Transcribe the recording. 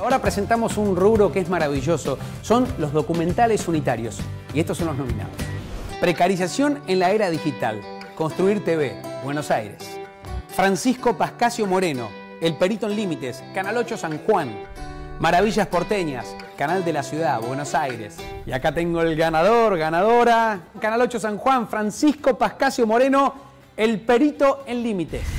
Ahora presentamos un rubro que es maravilloso. Son los documentales unitarios. Y estos son los nominados. Precarización en la era digital. Construir TV, Buenos Aires. Francisco Pascasio Moreno, El Perito en Límites, Canal 8 San Juan. Maravillas Porteñas, Canal de la Ciudad, Buenos Aires. Y acá tengo el ganador, ganadora, Canal 8 San Juan, Francisco Pascasio Moreno, El Perito en Límites.